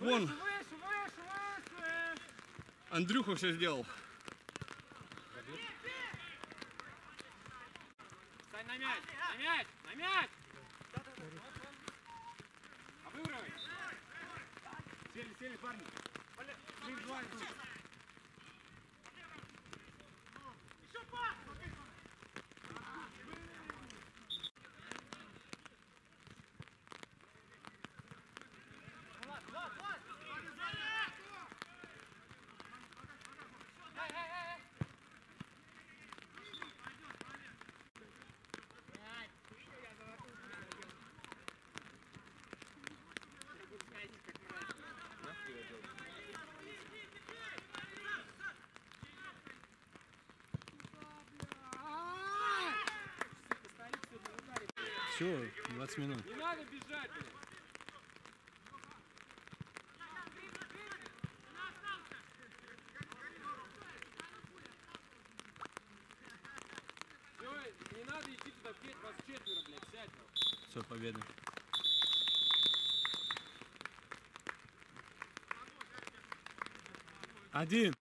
вон! Андрюха все сделал. Стань на мяч! На мяч! На мяч! Обыгрывай! Сели, сели, парни! Три, два, Все, 20 минут. Не надо бежать, не надо идти туда петь, вас четверо, блядь, сядь нахуй. Все, победа. Один.